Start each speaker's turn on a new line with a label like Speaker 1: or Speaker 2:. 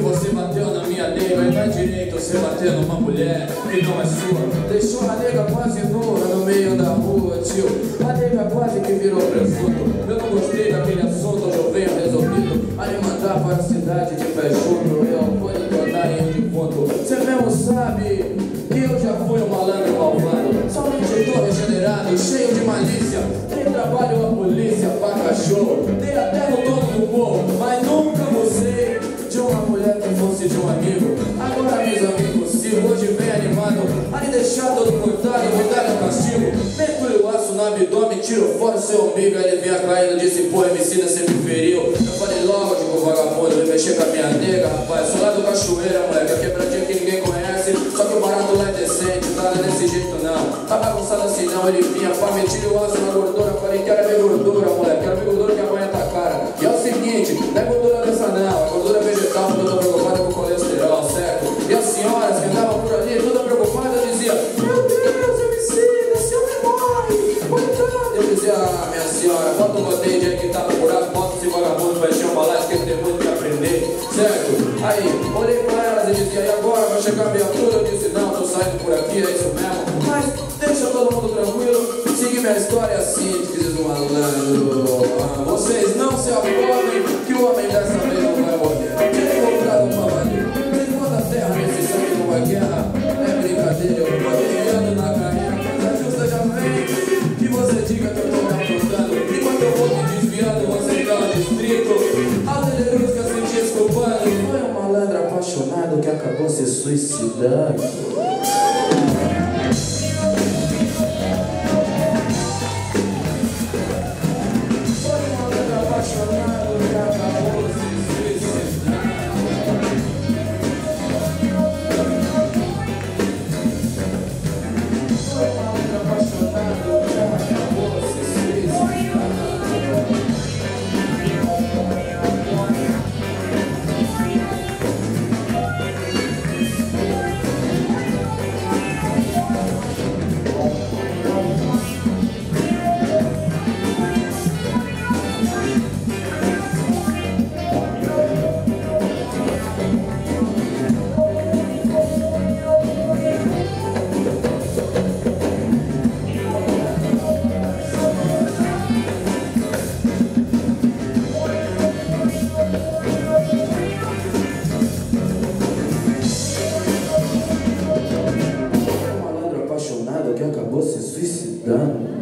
Speaker 1: você bateu na minha nega E vai direito você bater numa mulher que não é sua. Deixou a nega quase nua no meio da rua, tio. A nega quase que virou presunto. Eu não gostei daquele assunto, hoje eu venho resolvido A lhe mandar para a cidade de pé junto é Eu vou lhe tornar em ponto. Você mesmo sabe que eu já fui um malandro malvado. Somente eu tô regenerado e cheio de malícia. Dei trabalho a polícia pra cachorro Dei até no de um amigo. Agora, meus amigos, se hoje vem animado, a lhe deixar todo cortado, dar um castigo. Mergulho o aço no abdômen, tiro fora o seu umbigo. Aí ele vinha caindo, disse, pô, MC sempre feriu. Eu falei, lógico, vagabundo, vem mexer com a minha nega, rapaz. Sou lá do Cachoeira, moleque, a quebradinha que ninguém conhece. Só que o barato lá é decente, nada desse jeito não. Tá bagunçado assim não, ele vinha, pá, me tira o aço na gordura. Falei, quero ver gordura, moleque, quero ver gordura que apanha tua cara. E é o seguinte, não é gordura aí tá no buraco, bota esse vagabundo encher uma laje que tem muito que aprender, certo? Aí, olhei pra elas e dizia, e agora vai chegar minha altura? Eu disse, não, tô saindo por aqui, é isso mesmo. Mas deixa todo mundo tranquilo, siga minha história assim, diz o malandro. Ah, vocês não se apoiem que o homem dessa acabou se suicidando. que acabou se suicidando.